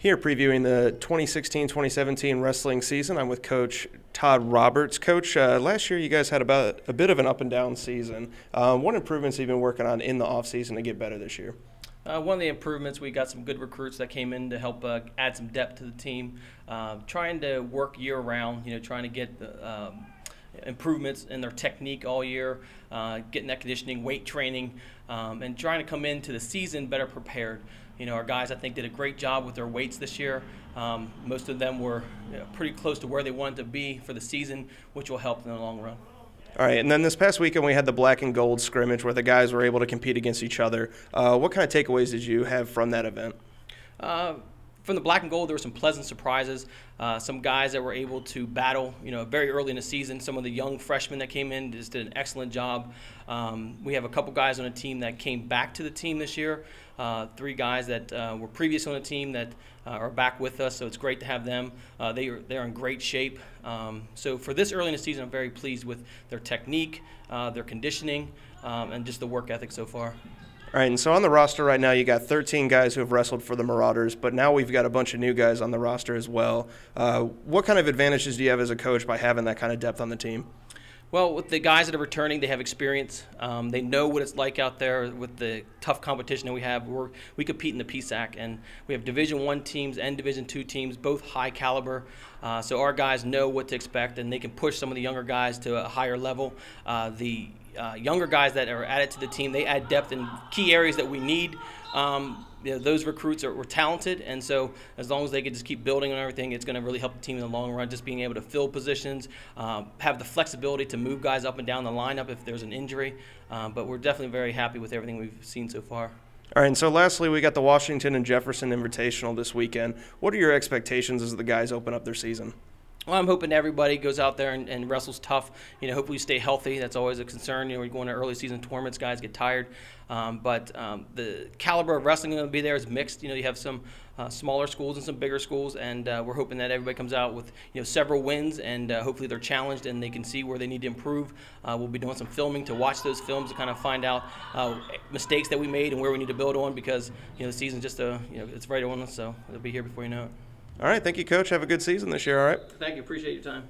Here previewing the 2016-2017 wrestling season, I'm with Coach Todd Roberts. Coach, uh, last year you guys had about a bit of an up and down season. Um, what improvements have you been working on in the off season to get better this year? Uh, one of the improvements, we got some good recruits that came in to help uh, add some depth to the team. Uh, trying to work year round, you know, trying to get the, um, improvements in their technique all year, uh, getting that conditioning, weight training, um, and trying to come into the season better prepared. You know, our guys I think did a great job with their weights this year. Um, most of them were you know, pretty close to where they wanted to be for the season, which will help in the long run. All right, and then this past weekend we had the black and gold scrimmage where the guys were able to compete against each other. Uh, what kind of takeaways did you have from that event? Uh, from the black and gold, there were some pleasant surprises. Uh, some guys that were able to battle, you know, very early in the season. Some of the young freshmen that came in just did an excellent job. Um, we have a couple guys on the team that came back to the team this year. Uh, three guys that uh, were previous on the team that uh, are back with us, so it's great to have them. Uh, they are they're in great shape. Um, so for this early in the season, I'm very pleased with their technique, uh, their conditioning, um, and just the work ethic so far. All right, and so on the roster right now, you got 13 guys who have wrestled for the Marauders, but now we've got a bunch of new guys on the roster as well. Uh, what kind of advantages do you have as a coach by having that kind of depth on the team? Well, with the guys that are returning, they have experience. Um, they know what it's like out there with the tough competition that we have. We're, we compete in the PSAC, and we have Division One teams and Division Two teams, both high caliber. Uh, so our guys know what to expect, and they can push some of the younger guys to a higher level. Uh, the uh, younger guys that are added to the team, they add depth in key areas that we need. Um, you know, those recruits are, were talented, and so as long as they can just keep building on everything, it's going to really help the team in the long run. Just being able to fill positions, um, have the flexibility to move guys up and down the lineup if there's an injury. Um, but we're definitely very happy with everything we've seen so far. All right, and so lastly, we got the Washington and Jefferson Invitational this weekend. What are your expectations as the guys open up their season? I'm hoping everybody goes out there and, and, wrestles tough. You know, hopefully stay healthy. That's always a concern. You know, we're going to early season tournaments, guys get tired. Um, but um, the caliber of wrestling going to be there is mixed. You know, you have some uh, smaller schools and some bigger schools, and uh, we're hoping that everybody comes out with you know several wins, and uh, hopefully they're challenged and they can see where they need to improve. Uh, we'll be doing some filming to watch those films to kind of find out uh, mistakes that we made and where we need to build on because you know the season's just a you know it's right on us, so it'll be here before you know it. All right. Thank you, Coach. Have a good season this year. All right. Thank you. Appreciate your time.